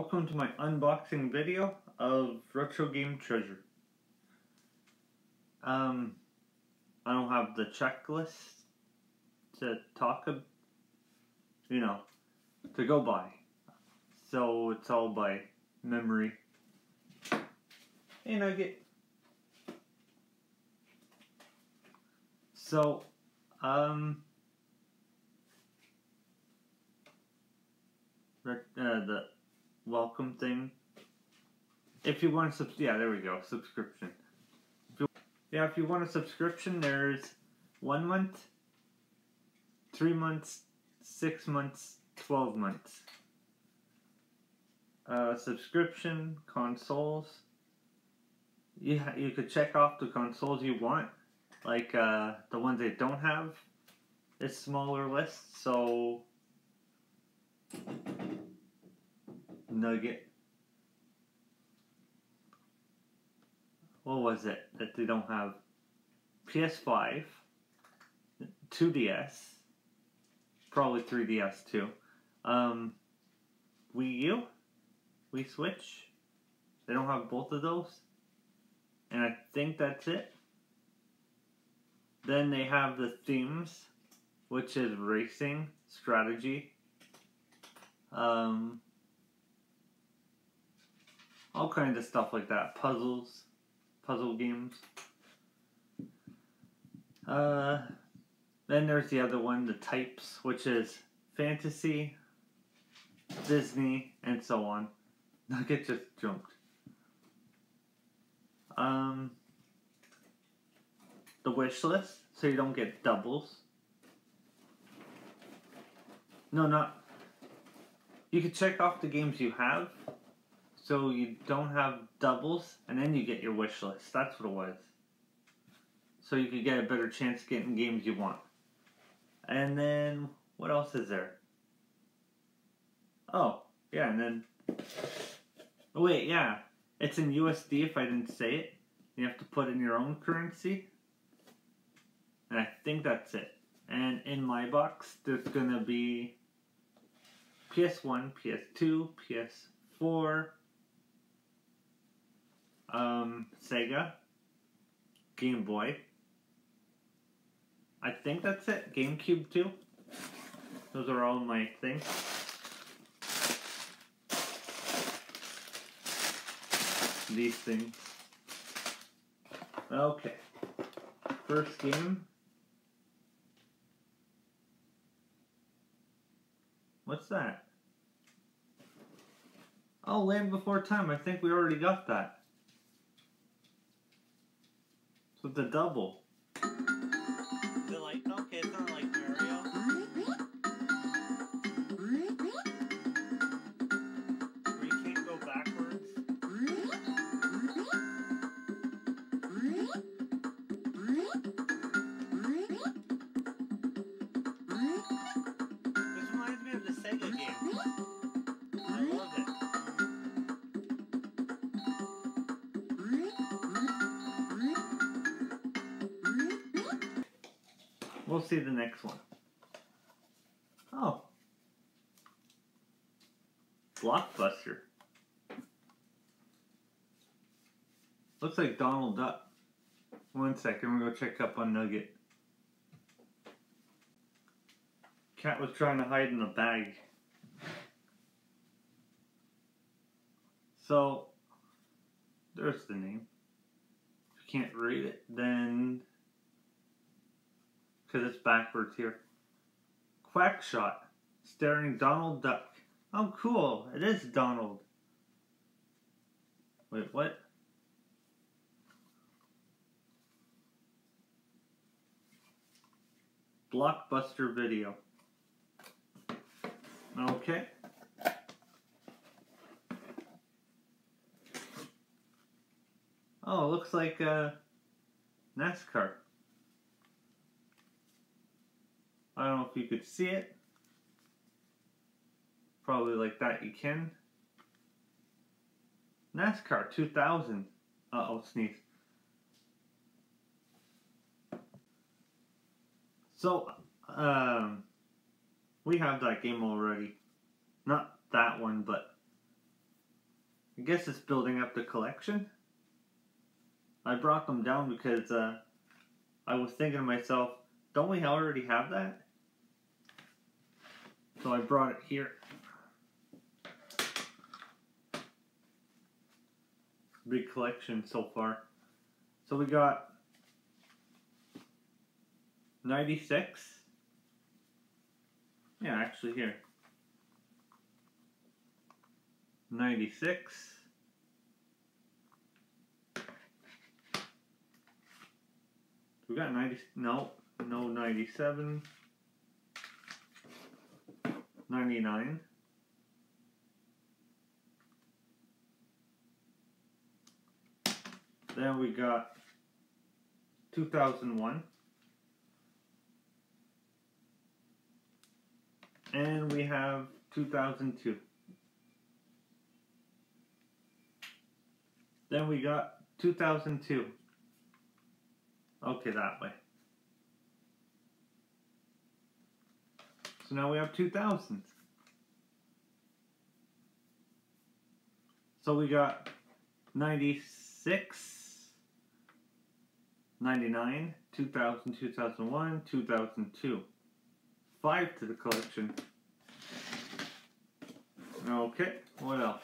Welcome to my unboxing video of Retro Game Treasure. Um, I don't have the checklist to talk, you know, to go by. So it's all by memory. Hey Nugget. So, um, uh, the welcome thing. If you want to sub, yeah, there we go, subscription. If you, yeah, if you want a subscription, there's one month, three months, six months, twelve months. Uh, subscription consoles. You you could check off the consoles you want, like uh, the ones they don't have. It's smaller list, so Nugget. What was it that they don't have? PS5, 2DS, probably 3DS too. Um, Wii U, Wii Switch. They don't have both of those, and I think that's it. Then they have the themes, which is racing, strategy, um, all kinds of stuff like that. Puzzles, puzzle games. Uh, then there's the other one, the types, which is fantasy, Disney, and so on. Nugget just jumped. Um, the wish list, so you don't get doubles. No, not. You can check off the games you have, so you don't have doubles, and then you get your wish list. That's what it was. So you could get a better chance getting games you want. And then, what else is there? Oh, yeah, and then. Oh, wait, yeah. It's in USD if I didn't say it. You have to put in your own currency. And I think that's it. And in my box, there's gonna be PS1, PS2, PS4, um, Sega, Game Boy. I think that's it. GameCube too. Those are all my things. These things. Okay. First game. What's that? Oh, Land Before Time. I think we already got that. So the double. We'll see the next one. Oh. Blockbuster. Looks like Donald Duck. One second, we're gonna check up on Nugget. Cat was trying to hide in the bag. So, there's the name. If you can't read it, then because it's backwards here. Quackshot, starring Donald Duck. Oh, cool! It is Donald. Wait, what? Blockbuster Video. Okay. Oh, it looks like uh, NASCAR. I don't know if you could see it. Probably like that you can. NASCAR 2000. Uh oh, sneeze. So, um, we have that game already. Not that one, but I guess it's building up the collection. I brought them down because uh, I was thinking to myself, don't we already have that? So I brought it here. Big collection so far. So we got 96. Yeah, actually here. 96. We got 90, no, no 97. 99. Then we got 2001. And we have 2002. Then we got 2002. Okay, that way. So now we have 2,000. So we got 96, 99, 2000, 2001, 2002. Five to the collection. Okay, what else?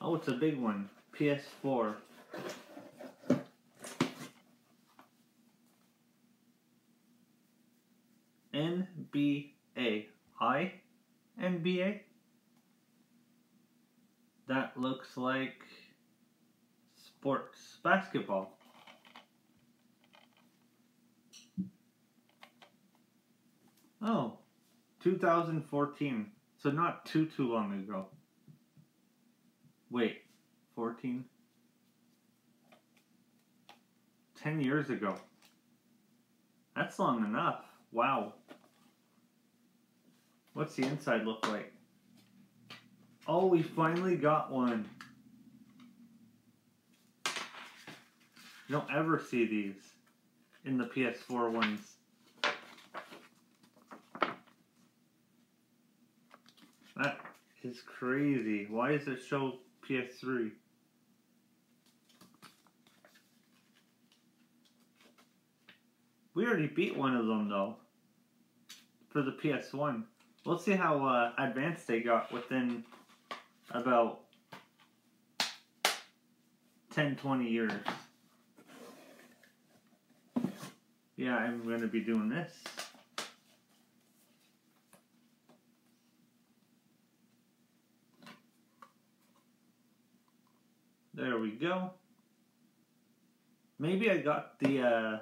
Oh, it's a big one. PS4. NBA. I? NBA? That looks like sports basketball. Oh, 2014. So not too too long ago. Wait, 14? 10 years ago. That's long enough. Wow. What's the inside look like? Oh, we finally got one. You don't ever see these in the PS4 ones. That is crazy. Why does it show PS3? We already beat one of them though. For the PS1. We'll see how uh, advanced they got within about 10 20 years. Yeah, I'm going to be doing this. There we go. Maybe I got the uh,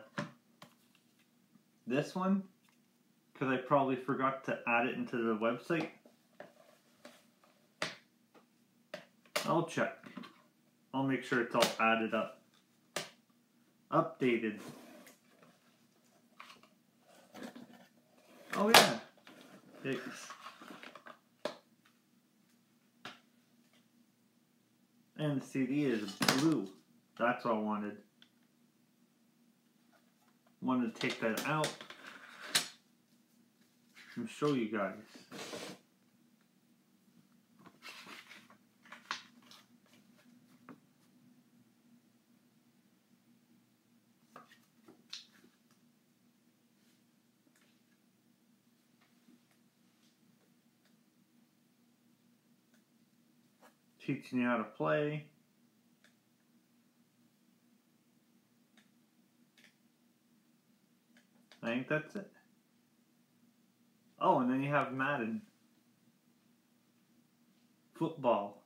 this one because I probably forgot to add it into the website. I'll check. I'll make sure it's all added up. Updated. Oh yeah. Thanks. And the CD is blue. That's what I wanted. Wanted to take that out and show you guys. Teaching you how to play. I think that's it. Oh, and then you have Madden. Football.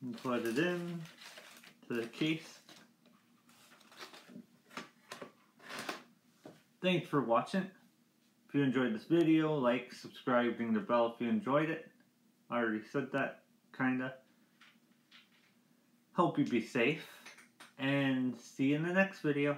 And put it in to the case. Thanks for watching. If you enjoyed this video, like, subscribe, ring the bell if you enjoyed it. I already said that, kinda. Hope you be safe, and see you in the next video.